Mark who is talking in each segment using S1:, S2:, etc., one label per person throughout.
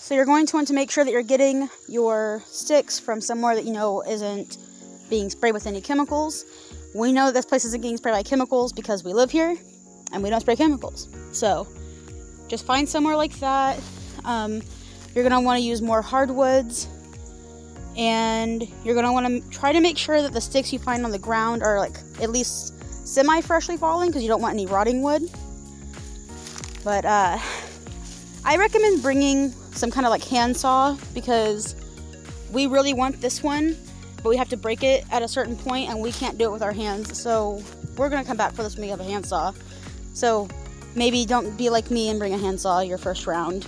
S1: So you're going to want to make sure that you're getting your sticks from somewhere that you know isn't being sprayed with any chemicals. We know this place isn't getting sprayed by chemicals because we live here and we don't spray chemicals. So just find somewhere like that. Um, you're going to want to use more hardwoods and you're going to want to try to make sure that the sticks you find on the ground are like at least semi freshly falling because you don't want any rotting wood. But uh, I recommend bringing some kind of like handsaw because we really want this one, but we have to break it at a certain point and we can't do it with our hands. So we're gonna come back for this when we have a handsaw. So maybe don't be like me and bring a handsaw your first round.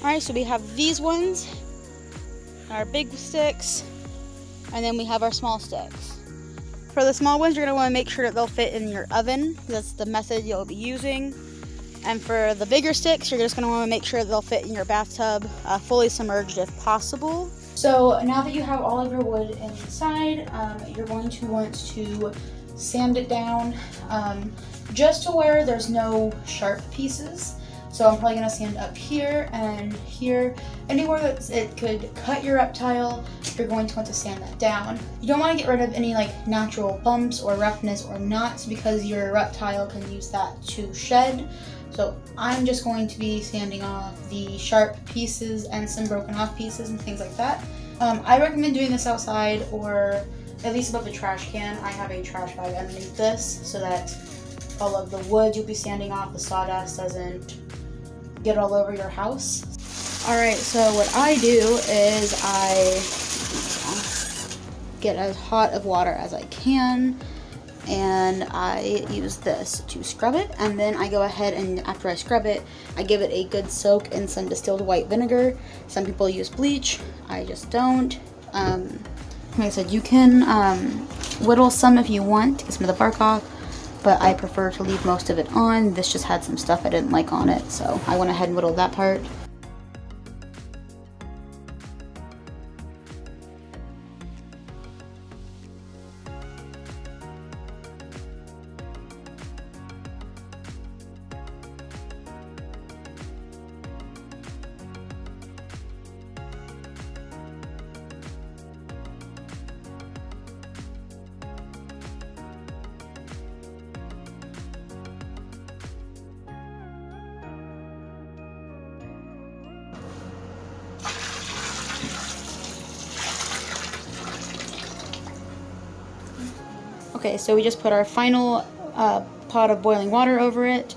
S1: Alright, so we have these ones, our big sticks, and then we have our small sticks. For the small ones, you're want to make sure that they'll fit in your oven. That's the method you'll be using. And for the bigger sticks, you're just want to make sure that they'll fit in your bathtub, uh, fully submerged if possible. So now that you have all of your wood inside, um, you're going to want to sand it down um, just to where there's no sharp pieces. So I'm probably gonna sand up here and here. Anywhere that it could cut your reptile, you're going to want to sand that down. You don't wanna get rid of any like natural bumps or roughness or knots because your reptile can use that to shed. So I'm just going to be sanding off the sharp pieces and some broken off pieces and things like that. Um, I recommend doing this outside or at least above the trash can. I have a trash bag underneath this so that all of the wood you'll be sanding off, the sawdust doesn't get all over your house. All right, so what I do is I get as hot of water as I can and I use this to scrub it and then I go ahead and after I scrub it I give it a good soak in some distilled white vinegar. Some people use bleach I just don't. Um, like I said you can um, whittle some if you want to get some of the bark off but I prefer to leave most of it on. This just had some stuff I didn't like on it, so I went ahead and whittled that part. Okay, so we just put our final uh, pot of boiling water over it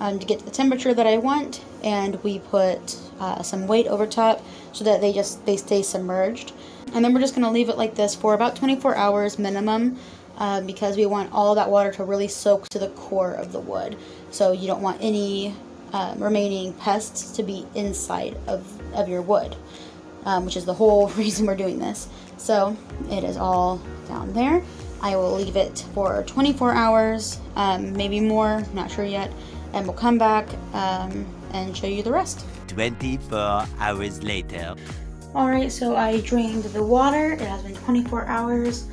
S1: um, to get to the temperature that I want, and we put uh, some weight over top so that they just they stay submerged. And then we're just going to leave it like this for about 24 hours minimum uh, because we want all that water to really soak to the core of the wood. So you don't want any uh, remaining pests to be inside of, of your wood, um, which is the whole reason we're doing this. So it is all down there. I will leave it for 24 hours, um, maybe more, not sure yet, and we'll come back um, and show you the rest.
S2: 24 hours later.
S1: Alright, so I drained the water. It has been 24 hours,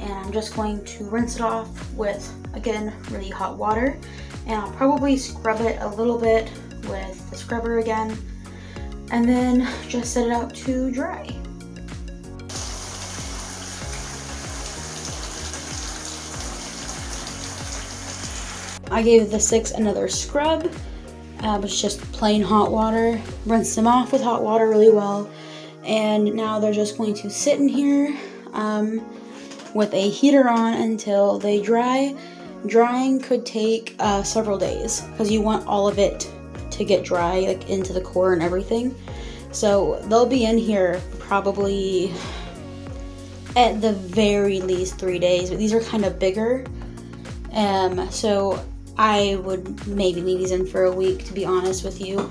S1: and I'm just going to rinse it off with, again, really hot water. And I'll probably scrub it a little bit with the scrubber again, and then just set it out to dry. I gave the six another scrub. Uh, it's just plain hot water. Rinse them off with hot water really well. And now they're just going to sit in here um, with a heater on until they dry. Drying could take uh, several days because you want all of it to get dry, like into the core and everything. So they'll be in here probably at the very least three days, but these are kind of bigger. Um, so I would maybe leave these in for a week, to be honest with you.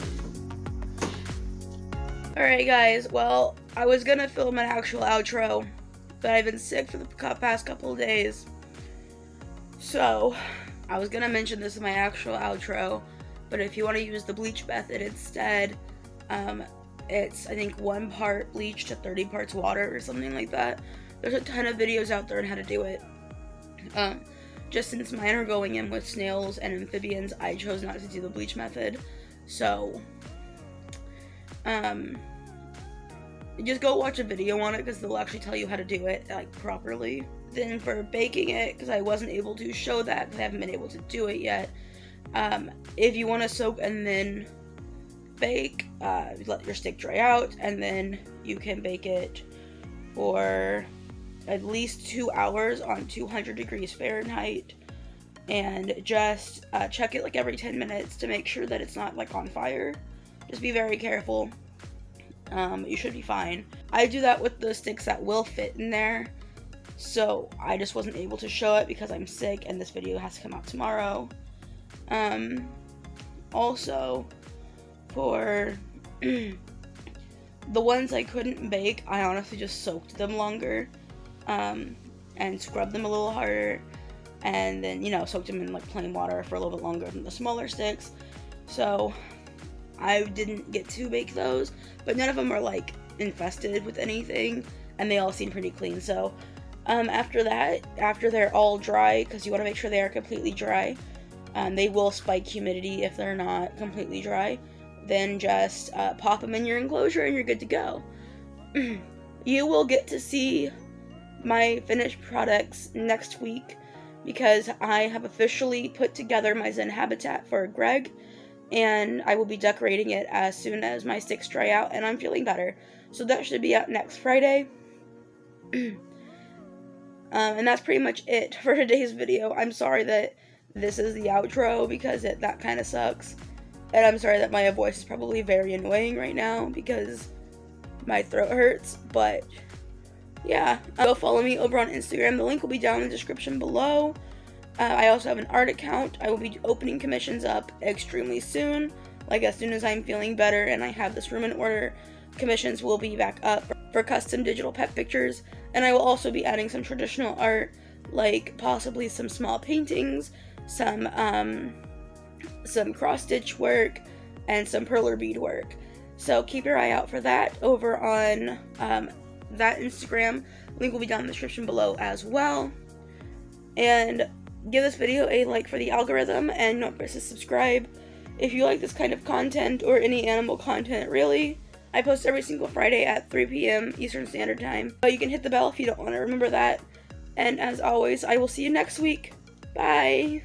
S1: Alright, guys, well, I was gonna film an actual outro, but I've been sick for the past couple days. So, I was gonna mention this in my actual outro, but if you want to use the bleach method instead, um, it's I think one part bleach to 30 parts water or something like that. There's a ton of videos out there on how to do it. Um, just since mine are going in with snails and amphibians, I chose not to do the bleach method. So, um, just go watch a video on it because they'll actually tell you how to do it like properly. Then for baking it, because I wasn't able to show that because I haven't been able to do it yet. Um, if you want to soak and then bake, uh, let your stick dry out, and then you can bake it for at least two hours on 200 degrees Fahrenheit and just uh, check it like every 10 minutes to make sure that it's not like on fire. Just be very careful. Um, you should be fine. I do that with the sticks that will fit in there. So I just wasn't able to show it because I'm sick and this video has to come out tomorrow. Um, also, for the ones I couldn't bake, I honestly just soaked them longer um, and scrubbed them a little harder and then, you know, soaked them in like plain water for a little bit longer than the smaller sticks. So I didn't get to bake those, but none of them are like infested with anything and they all seem pretty clean. So um, after that, after they're all dry, because you want to make sure they are completely dry, um, they will spike humidity if they're not completely dry. Then just uh, pop them in your enclosure and you're good to go. you will get to see my finished products next week because I have officially put together my Zen habitat for Greg and I will be decorating it as soon as my sticks dry out and I'm feeling better. So that should be out next Friday. um, and that's pretty much it for today's video. I'm sorry that this is the outro because it, that kind of sucks. And I'm sorry that my voice is probably very annoying right now because my throat hurts, but yeah, go follow me over on Instagram. The link will be down in the description below. Uh, I also have an art account. I will be opening commissions up extremely soon. Like as soon as I'm feeling better and I have this room in order, commissions will be back up for custom digital pet pictures. And I will also be adding some traditional art, like possibly some small paintings, some um, some cross stitch work, and some perler bead work. So keep your eye out for that over on um, that Instagram. Link will be down in the description below as well. And give this video a like for the algorithm and don't forget to subscribe if you like this kind of content or any animal content really. I post every single Friday at 3 p.m. Eastern Standard Time. But you can hit the bell if you don't want to remember that. And as always, I will see you next week. Bye!